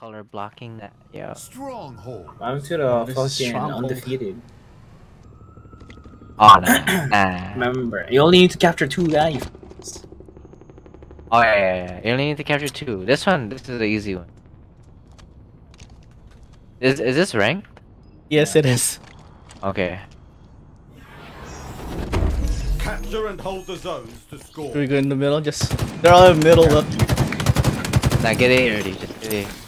color blocking that. Yeah. Stronghold. I'm to the This fucking undefeated. Oh nah. nah. Remember, you only need to capture two guys. Oh yeah, yeah, yeah. You only need to capture two. This one, this is the easy one. Is is this ranked? Yes, it is. Okay. Capture and hold the zones to score. We go in the middle. Just they're all in the middle. Look, Now get A already. Just get A.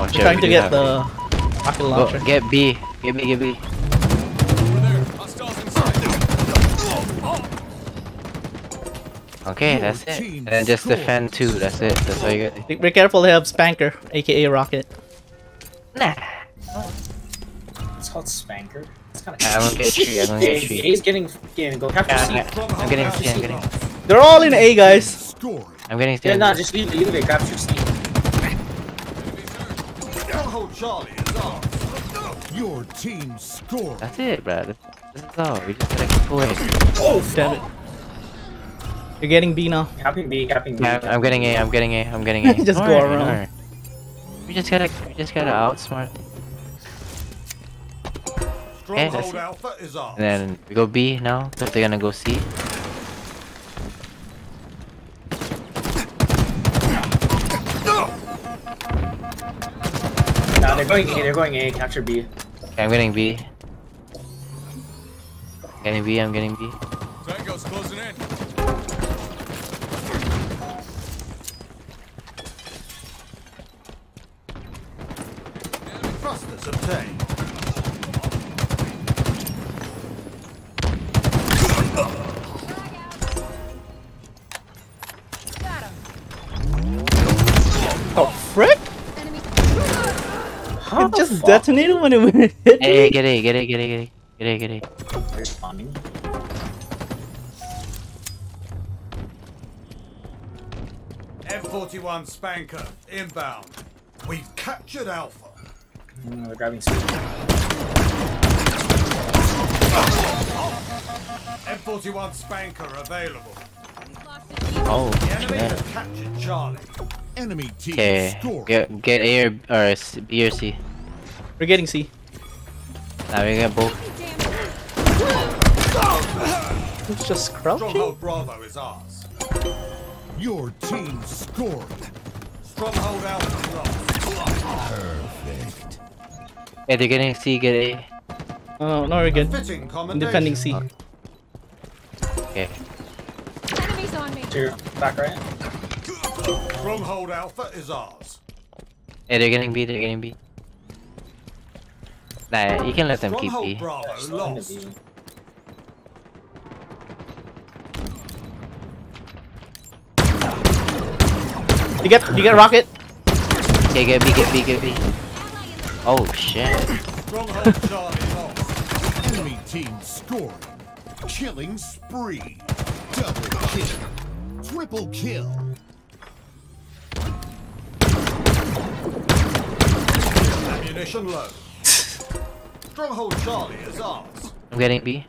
Oh we're shit. trying to get the it. rocket Go, get B. Get B. Get B. Okay, that's it. And then just defend two. That's it. That's all you get. Be be careful. They have Spanker, aka Rocket. Nah. It's called Spanker. It's kind I'm gonna get tree. I'm gonna get tree. He's getting fucking go capture Yeah, C. I'm, I'm getting C. I'm getting. They're all in A, guys. I'm getting C. Yeah, nah, just leave, leave it. Capture C. Stronghold Charlie is ours. Your team scored. That's it, bro. This, this is all. We just gotta keep going. Oh, damn it. You're getting B now. Capping B, capping B. Yeah, I'm- I'm getting A. I'm getting A. I'm getting A. Just Don't go worry, around. worry. We just gotta. We just gotta outsmart. that's Stronghold it. Alpha is ours. And then we go B now. So they're gonna go C. going A. They're going A. Capture B. Okay, I'm getting B. Getting B. I'm getting B. Tango's closing in. Just fuck? detonated when it hit Hey, me. get A. Get A. Get A. Get A. Get A. Get A. Responding. M41 Spanker inbound. We've captured Alpha. Mm, they're grabbing C. M41 Spanker available. Oh, The enemy shit. has captured Charlie. Enemy team Okay. Get get A or, or S- B or C. We're getting C. Now we get both. It's just crouching. Stronghold Bravo is ours. Your team scored. Stronghold Alpha lost. Perfect. Hey, they're getting C. Get A. Oh, no, we're good. Fitting I'm commendation. defending C. Okay. Enemies on me. To your back right. Stronghold Alpha is ours. Hey, they're getting B. They're getting B. Nah, you can let them keep Stronghold B. Bravo Still in the lost. B. You get, you get Rocket. Okay, get B. Get B. Get B. Oh shit. Stronghold Charlie lost. Enemy team scoring. Killing spree. Double kill. Triple kill. Ammunition low. Stronghold Charlie is ours. I'm getting B.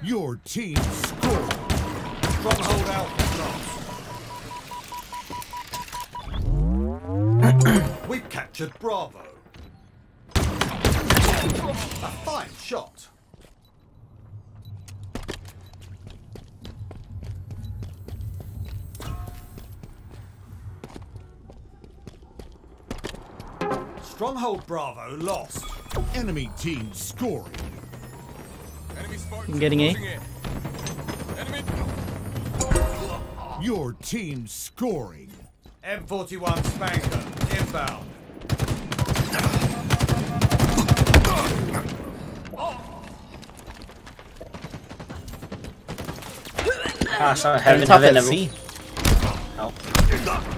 Your team scored. Stronghold Alpha lost. We've captured Bravo. A fine shot. Stronghold Bravo lost. Enemy team scoring. Enemy I'm getting A. in. Enemy. Your team scoring. M41 Spanker inbound. Ah, sorry. On Heaven, top heaven, at heaven. C. Oh.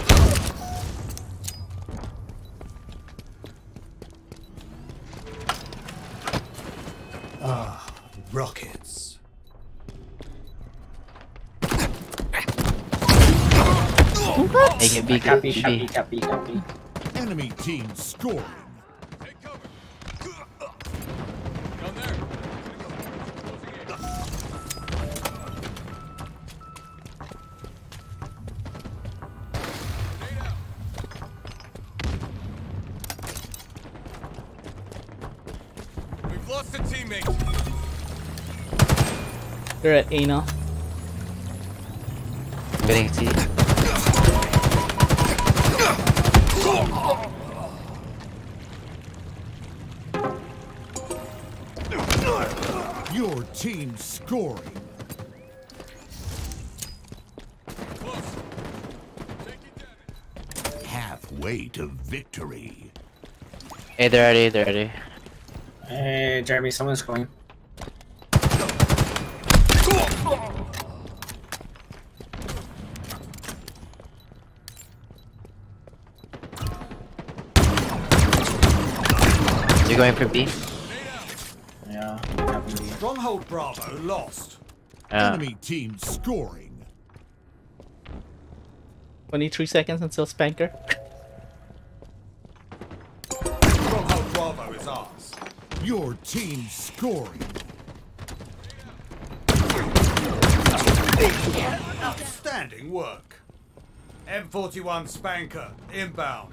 What? Copy, copy, copy, copy. Enemy team score. We've lost a teammate. They're at A getting Your team scoring. Close. Taking damage. Halfway to victory. Hey, they're ready, they're ready. Hey, Jeremy, someone's going. You're going for B? Yeah, it happened to be. Stronghold Bravo lost. Yeah. Enemy team scoring. 23 seconds until Spanker. Stronghold Bravo is ours. Your team scoring. Outstanding work. M41 Spanker inbound.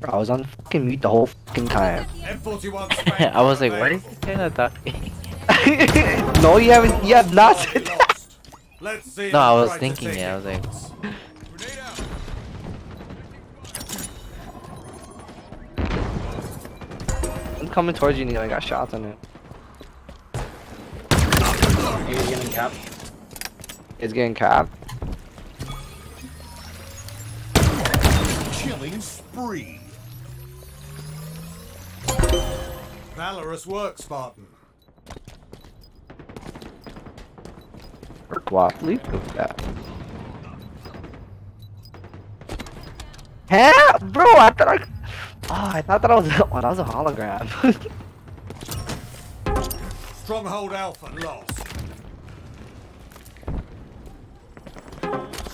Bro, I was on fucking mute the whole fucking time. I was like, what is available. he saying? I thought. no, you haven't. You have not said that. Let's see. No, I was bright thinking it. I was like, was. Grenade out. I'm coming towards you, Neil. I got shots on it. Maybe he's getting capped. It's getting capped. Killing spree. Valorous work, Spartan. Work what? Leave with that. Huh? Bro, I thought I. Oh, I thought that was. Oh, that was a hologram. Stronghold Alpha lost.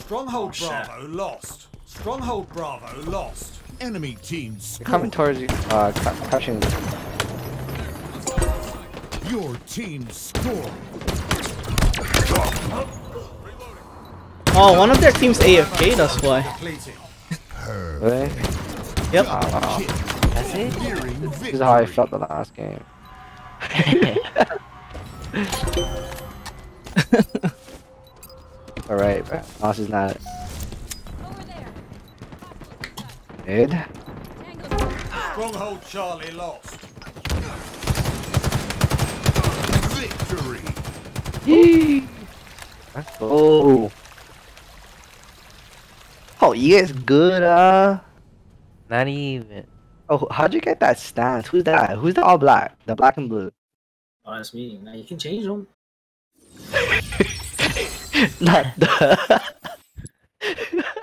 Stronghold shit. Bravo lost. Stronghold Bravo lost. Enemy teams. Coming towards you. Uh, cr- crouching. Your team scored. Oh, one of their team's AFK, that's why. Really? Yep. Oh, wow. That's it? This is how I felt the last game. Alright, bro. Moss is not Over there. mid. Stronghold Charlie lost. Victory. Yee. Let's go. Oh, you guys good, uh? Not even. Oh, how'd you get that stance? Who's that? Who's the all black? The black and blue. Oh, that's me. Now you can change them. Not the.